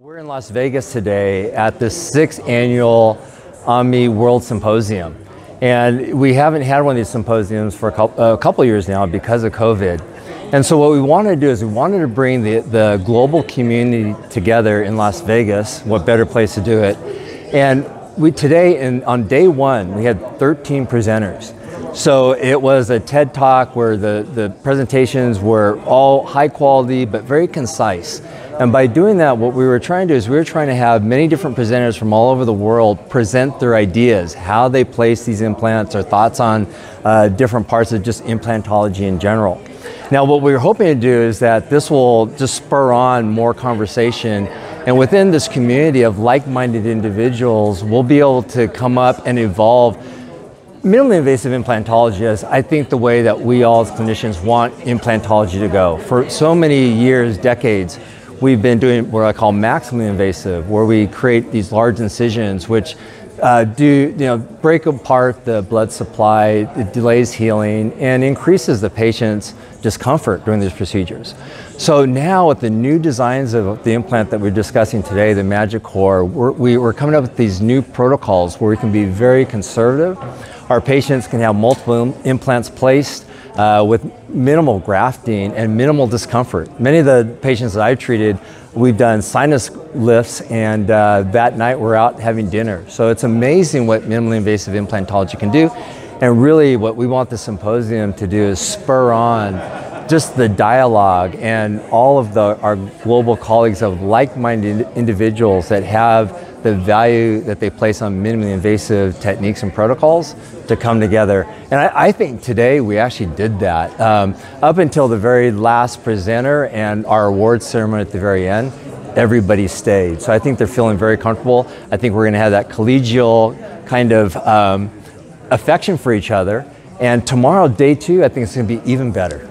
We're in Las Vegas today at the sixth annual AMII World Symposium. And we haven't had one of these symposiums for a couple, a couple years now because of COVID. And so what we wanted to do is we wanted to bring the, the global community together in Las Vegas. What better place to do it? And we today, in, on day one, we had 13 presenters. So it was a TED Talk where the, the presentations were all high quality but very concise. And by doing that, what we were trying to do is we were trying to have many different presenters from all over the world present their ideas, how they place these implants, or thoughts on uh, different parts of just implantology in general. Now, what we we're hoping to do is that this will just spur on more conversation and within this community of like-minded individuals, we'll be able to come up and evolve Minimally invasive implantology is, I think, the way that we all as clinicians want implantology to go. For so many years, decades, we've been doing what I call maximally invasive, where we create these large incisions which uh, do you know break apart the blood supply, it delays healing, and increases the patient's discomfort during these procedures. So now with the new designs of the implant that we're discussing today, the MAGiCore, we're, we, are coming up with these new protocols where we can be very conservative our patients can have multiple implants placed uh, with minimal grafting and minimal discomfort. Many of the patients that I've treated, we've done sinus lifts and uh, that night we're out having dinner. So it's amazing what minimally invasive implantology can do. And really what we want the symposium to do is spur on just the dialogue and all of the, our global colleagues of like-minded individuals that have the value that they place on minimally invasive techniques and protocols to come together. And I, I think today we actually did that. Um, up until the very last presenter and our awards ceremony at the very end, everybody stayed. So I think they're feeling very comfortable. I think we're going to have that collegial kind of um, affection for each other. And tomorrow, day two, I think it's going to be even better.